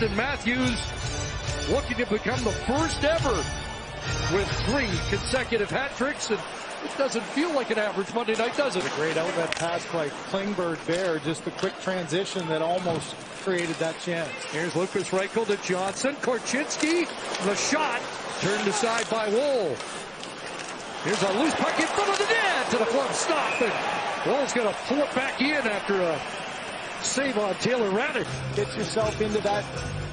Auston Matthews looking to become the first ever with three consecutive hat tricks. And it doesn't feel like an average Monday night, does it? A great outlet pass by Klingberg there. Just a quick transition that almost created that chance. Here's Lukas Reichel to Johnson. Korchinski, the shot turned aside by Woll. Here's a loose puck in front of the net to the glove stop. And Woll's going to pull it back in after a save on Taylor Raddysh. Get yourself into that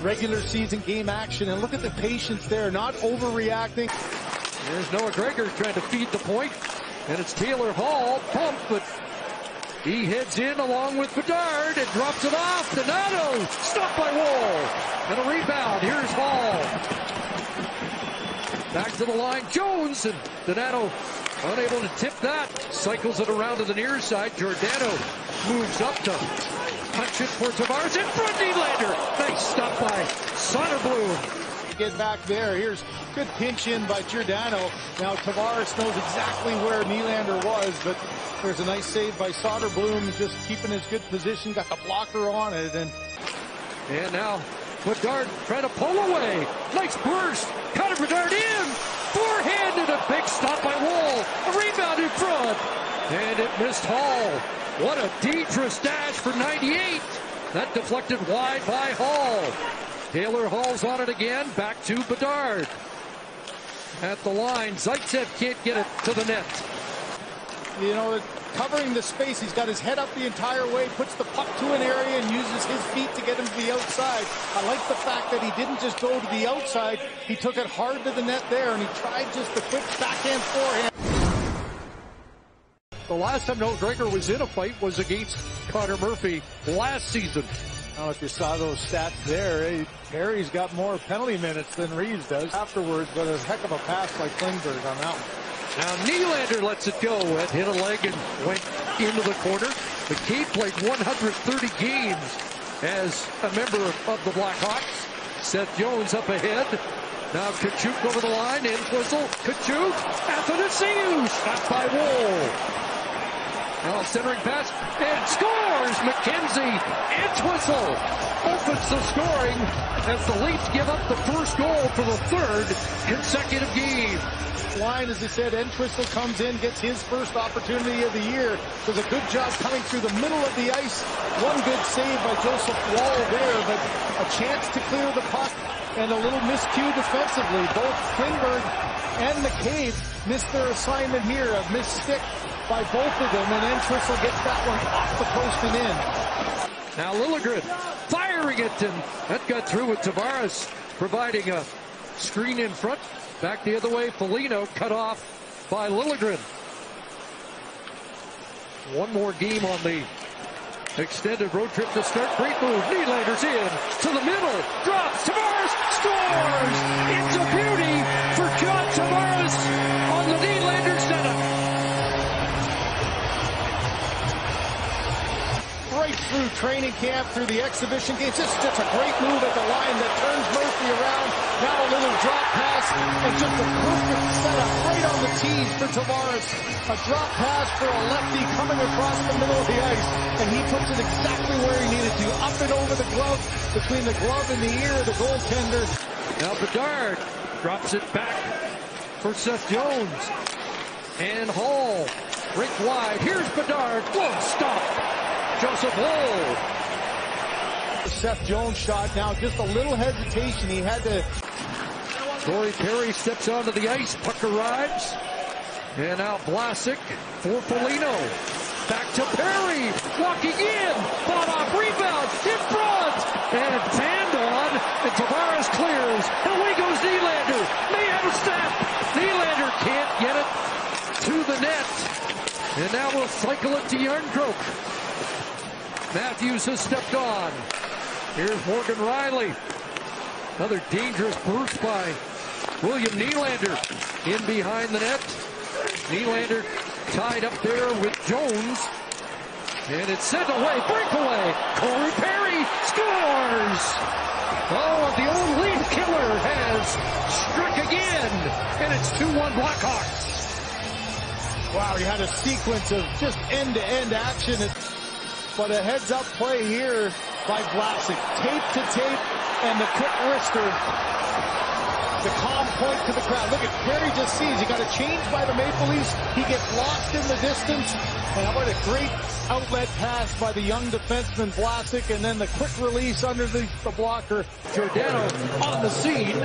regular season game action and look at the patience there, not overreacting. There's Noah Gregor trying to feed the point, and it's Taylor Hall pump, but he heads in along with Bedard and drops it off. Donato stopped by Woll. and a rebound. Here's Hall. Back to the line, Jones, and Donato unable to tip that. Cycles it around to the near side. Giordano moves up to for Tavares in front. Of Nylander. Nice stop by Soderblom get back there. Here's good pinch in by Giordano. Now Tavares knows exactly where Nylander was, but there's a nice save by Soderblom, just keeping his good position, got the blocker on it, and and now Bedard trying to pull away. Nice burst. Connor Bedard in. Forehand and a big stop by Woll. A rebound in front. And it missed Hall. What a dangerous dash for 98. That deflected wide by Hall. Taylor Hall's on it again. Back to Bedard. At the line, Zaitsev can't get it to the net. You know, covering the space, he's got his head up the entire way, puts the puck to an area and uses his feet to get him to the outside. I like the fact that he didn't just go to the outside, he took it hard to the net there and he tried just the quick backhand forehand. The last time Noah Gregor was in a fight was against Connor Murphy last season. I don't know if you saw those stats there. Eh, Perry's got more penalty minutes than Reaves does afterwards, but a heck of a pass by Klingberg on that one. Now Nylander lets it go. It hit a leg and went into the corner. McCabe played 130 games as a member of the Blackhawks. Seth Jones up ahead. Now Katchouk over the line. In whistle. Katchouk. Athanasiou. Shot by Woll. Now centering pass and scores! MacKenzie Entwistle opens the scoring as the Leafs give up the first goal for the third consecutive game. Line, as I said, Entwistle comes in, gets his first opportunity of the year. Does a good job coming through the middle of the ice. One good save by Joseph Woll there, but a chance to clear the puck and a little miscue defensively. Both Klingberg and McCabe missed their assignment here, a missed stick by both of them, and Entwistle gets that one off the post and in. Now Liljegren firing it, and that got through with Tavares providing a screen in front. Back the other way, Foligno cut off by Liljegren. One more game on the extended road trip to start. Great move. Nylander's in to the middle. Drops. Tavares training camp, through the exhibition games. Just, just a great move at the line that turns Murphy around. Now a little drop pass and just a perfect setup right on the tees for Tavares. A drop pass for a lefty coming across the middle of the ice. And he puts it exactly where he needed to. Up and over the glove, between the glove and the ear of the goaltender. Now Bedard drops it back for Seth Jones. And Hall, break wide. Here's Bedard, glove stop. Joseph Woll. Seth Jones shot now, just a little hesitation. He had to. Corey Perry steps onto the ice. Puck arrives. And now Vlasic for Foligno. Back to Perry. Walking in. Bought off rebound. In front. And tanned on. And Tavares clears. And away goes Nylander. May have a step. Nylander can't get it to the net. And now we'll cycle it to Järnkrok. Matthews has stepped on. Here's Morgan Rielly. Another dangerous burst by William Nylander in behind the net. Nylander tied up there with Jones. And it's sent away, breakaway. Corey Perry scores! Oh, the old leaf killer has struck again. And it's 2-1 Blackhawks. Wow, you had a sequence of just end-to-end -end action. But a heads up play here by Vlasic. Tape to tape, and the quick wrister. The calm point to the crowd. Look at Perry just sees. He got a change by the Maple Leafs. He gets lost in the distance. And what a great outlet pass by the young defenseman Vlasic. And then the quick release underneath the blocker. Giordano on the scene.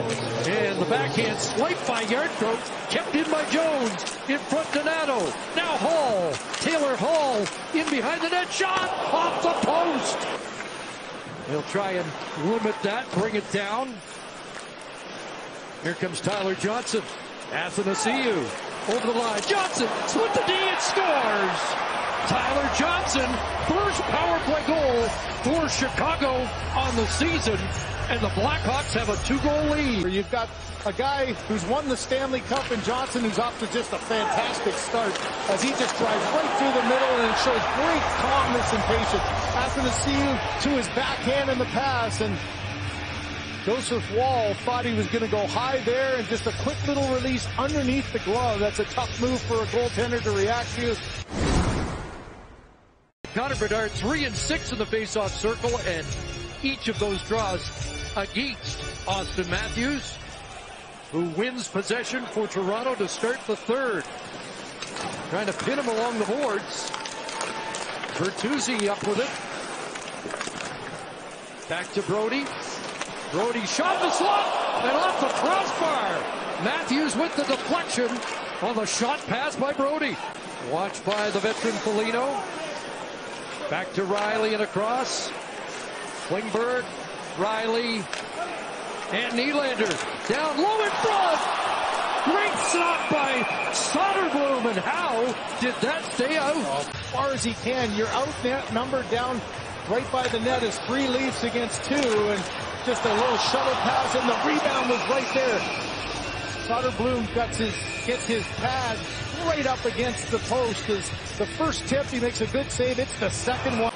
And the backhand swipe by Järnkrok. Kept in by Jones. In front Donato. Now Hall. Taylor Hall in behind the net. Shot off the post. He'll try and limit that, bring it down. Here comes Tyler Johnson. Athanasiou over the line. Johnson split the D and scores. Tyler Johnson, first power play goal for Chicago on the season. And the Blackhawks have a two-goal lead. You've got a guy who's won the Stanley Cup and Johnson who's off to just a fantastic start as he just drives right through the middle and shows great calmness and patience. Athanasiou to his backhand in the pass and Joseph Woll thought he was going to go high there and just a quick little release underneath the glove. That's a tough move for a goaltender to react to. Connor Bedard, three and six in the faceoff circle, and each of those draws against Auston Matthews, who wins possession for Toronto to start the third. Trying to pin him along the boards. Bertuzzi up with it. Back to Brodie. Brodie shot the slot and off the crossbar. Matthews with the deflection on the shot pass by Brodie. Watched by the veteran Foligno. Back to Rielly and across. Klingberg, Rielly, and Nylander down low in front. Great stop by Soderblom, and how did that stay out? As far as he can, you're outnumbered down right by the net is three Leafs against two, and just a little shuttle pass, and the rebound was right there. Soderblom gets his, gets his pad right up against the post. Is the first tip, he makes a good save. It's the second one.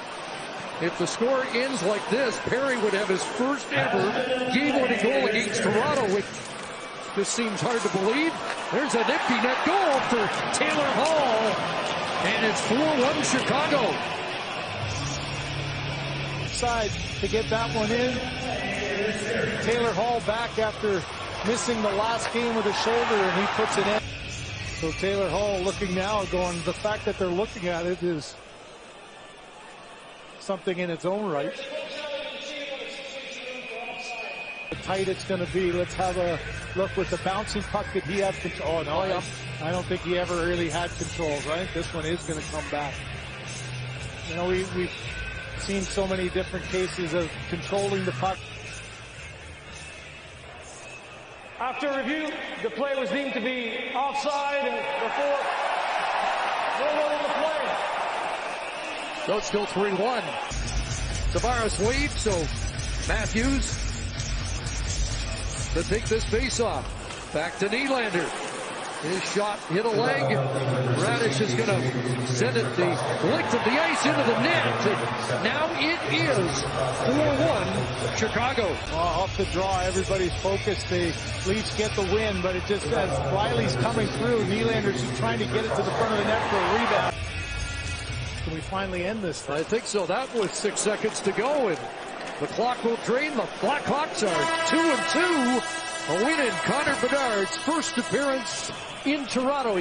If the score ends like this, Perry would have his first ever game-winning goal against Toronto, which just seems hard to believe. There's an empty net goal for Taylor Hall, and it's 4-1 Chicago. Side to get that one in. Taylor Hall back after missing the last game with a shoulder, and he puts it in. So Taylor Hall looking now, going, the fact that they're looking at it is something in its own right. How tight it's going to be. Let's have a look with the bouncing puck. Did he have control? Oh, no, I, I don't think he ever really had control, right? This one is going to come back. You know, we, we've seen so many different cases of controlling the puck. After review, the play was deemed to be offside and before no one the play. So it's still 3-1. Tavares leads, so Matthews to take this face off. Back to Nylander. His shot hit a leg. Raddysh is going to send it the length of the ice into the net. And now it is 4-1 Chicago. Well, off the draw, everybody's focused. The Leafs get the win, but it just as Rielly's coming through, Nylander's just trying to get it to the front of the net for a rebound. Can we finally end this thing? I think so. That was six seconds to go, and the clock will drain. The Blackhawks are two and two. A win in Connor Bedard's first appearance in Toronto.